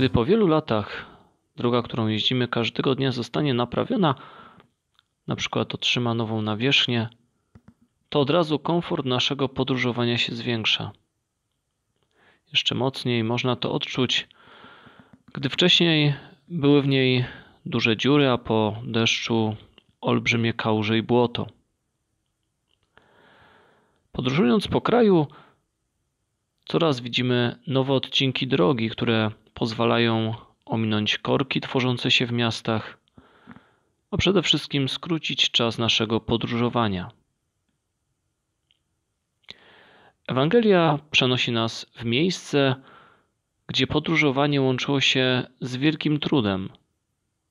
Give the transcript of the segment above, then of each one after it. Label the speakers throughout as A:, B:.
A: Gdy po wielu latach droga, którą jeździmy każdego dnia, zostanie naprawiona, na przykład otrzyma nową nawierzchnię, to od razu komfort naszego podróżowania się zwiększa. Jeszcze mocniej można to odczuć, gdy wcześniej były w niej duże dziury, a po deszczu olbrzymie kałuże i błoto. Podróżując po kraju, coraz widzimy nowe odcinki drogi, które pozwalają ominąć korki tworzące się w miastach, a przede wszystkim skrócić czas naszego podróżowania. Ewangelia przenosi nas w miejsce, gdzie podróżowanie łączyło się z wielkim trudem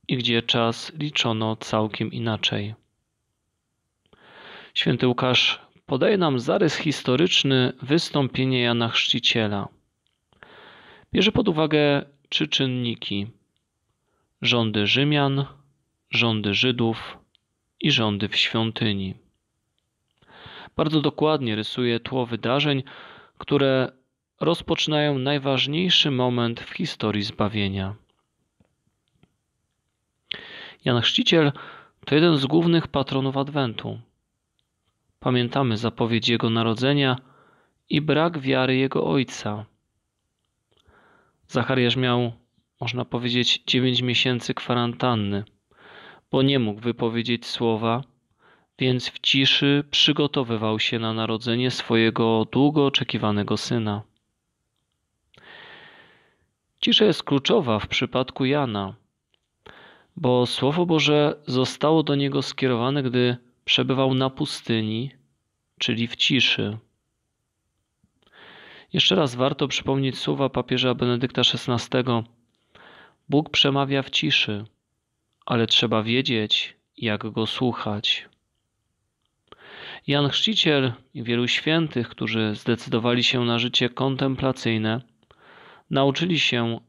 A: i gdzie czas liczono całkiem inaczej. Święty Łukasz podaje nam zarys historyczny wystąpienia Jana Chrzciciela. Bierze pod uwagę trzy czynniki: rządy Rzymian, rządy Żydów i rządy w świątyni. Bardzo dokładnie rysuje tło wydarzeń, które rozpoczynają najważniejszy moment w historii zbawienia. Jan Chrzciciel to jeden z głównych patronów Adwentu. Pamiętamy zapowiedź jego narodzenia i brak wiary jego ojca. Zachariasz miał, można powiedzieć, dziewięć miesięcy kwarantanny, bo nie mógł wypowiedzieć słowa, więc w ciszy przygotowywał się na narodzenie swojego długo oczekiwanego syna. Cisza jest kluczowa w przypadku Jana, bo Słowo Boże zostało do niego skierowane, gdy przebywał na pustyni, czyli w ciszy. Jeszcze raz warto przypomnieć słowa papieża Benedykta XVI. Bóg przemawia w ciszy, ale trzeba wiedzieć, jak go słuchać. Jan Chrzciciel i wielu świętych, którzy zdecydowali się na życie kontemplacyjne, nauczyli się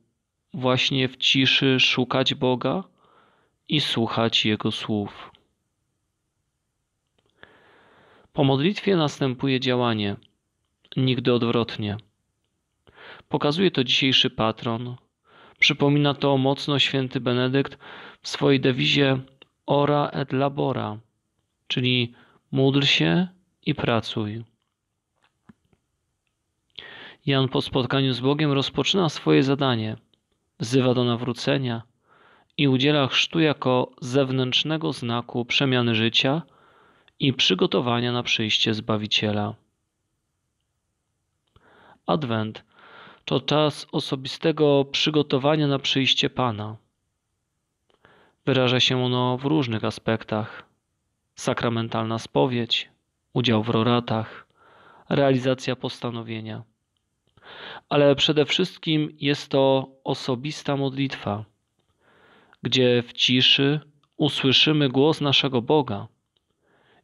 A: właśnie w ciszy szukać Boga i słuchać Jego słów. Po modlitwie następuje działanie, nigdy odwrotnie. Pokazuje to dzisiejszy patron. Przypomina to mocno święty Benedykt w swojej dewizie ora et labora, czyli módl się i pracuj. Jan po spotkaniu z Bogiem rozpoczyna swoje zadanie, wzywa do nawrócenia i udziela chrztu jako zewnętrznego znaku przemiany życia i przygotowania na przyjście Zbawiciela. Adwent to czas osobistego przygotowania na przyjście Pana. Wyraża się ono w różnych aspektach: sakramentalna spowiedź, udział w roratach, realizacja postanowienia. Ale przede wszystkim jest to osobista modlitwa, gdzie w ciszy usłyszymy głos naszego Boga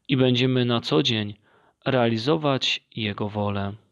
A: i będziemy na co dzień realizować Jego wolę.